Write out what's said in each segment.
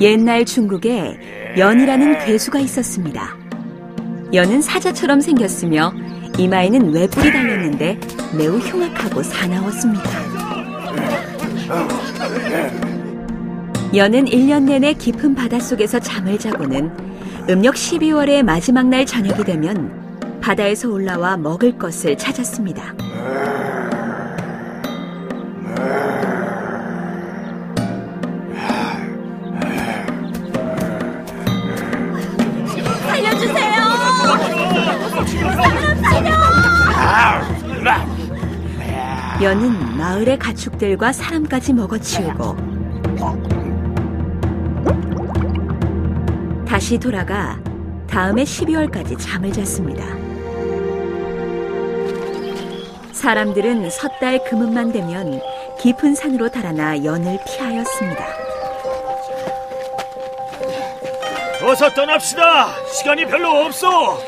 옛날 중국에 연이라는 괴수가 있었습니다. 연은 사자처럼 생겼으며 이마에는 외뿔이 달렸는데 매우 흉악하고 사나웠습니다. 연은 1년 내내 깊은 바닷속에서 잠을 자고는 음력 12월의 마지막 날 저녁이 되면 바다에서 올라와 먹을 것을 찾았습니다. 연은 마을의 가축들과 사람까지 먹어치우고 다시 돌아가 다음해 12월까지 잠을 잤습니다. 사람들은 섣달 그문만 되면 깊은 산으로 달아나 연을 피하였습니다. 어서 떠납시다. 시간이 별로 없어.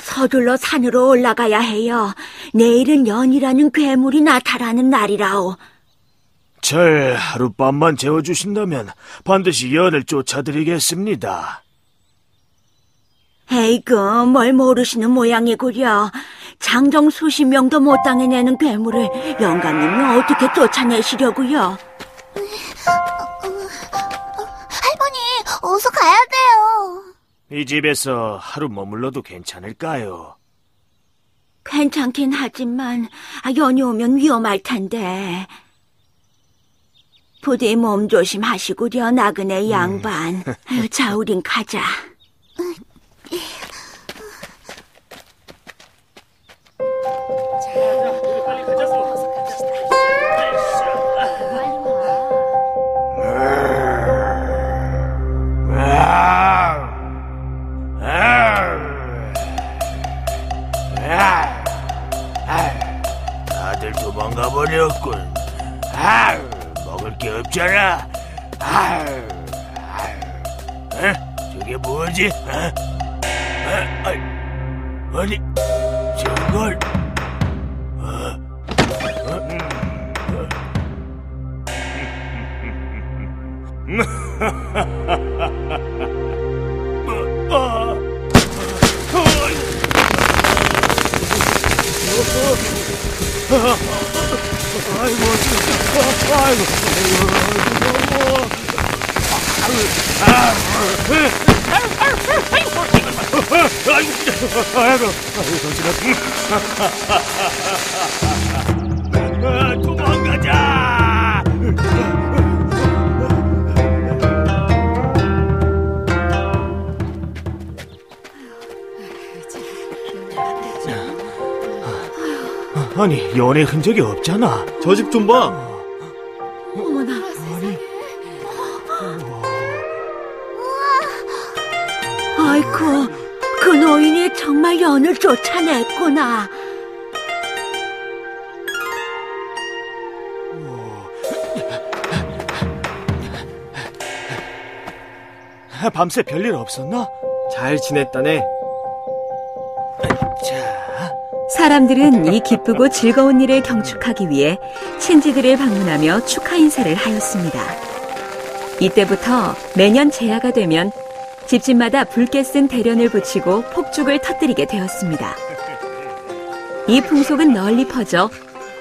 서둘러 산으로 올라가야 해요. 내일은 연이라는 괴물이 나타나는 날이라오. 절 하룻밤만 재워주신다면 반드시 연을 쫓아드리겠습니다. 에이그, 뭘 모르시는 모양이구려. 장정 수십 명도 못 당해내는 괴물을 영감님이 어떻게 쫓아내시려고요? 이 집에서 하루 머물러도 괜찮을까요? 괜찮긴 하지만 아, 연이 오면 위험할 텐데. 부디 몸 조심하시구려 나그네 양반. 아유, 자, 우린 가자. 도망가 버렸군. 아, 먹을 게 없잖아. 아, 에? 저게 뭐지? 어? 아, 아이, 아니, 저걸. 어? 어? 어? 아니, 연의 흔적이 없잖아. 저 집 좀 봐. 어머나. 아이쿠, 그 노인이 정말 연을 쫓아냈구나. 밤새 별일 없었나? 잘 지냈다네. 사람들은 이 기쁘고 즐거운 일을 경축하기 위해 친지들을 방문하며 축하 인사를 하였습니다. 이때부터 매년 재야가 되면 집집마다 붉게 쓴 대련을 붙이고 폭죽을 터뜨리게 되었습니다. 이 풍속은 널리 퍼져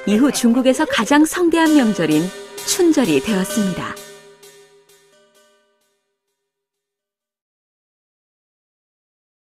이후 중국에서 가장 성대한 명절인 춘절이 되었습니다.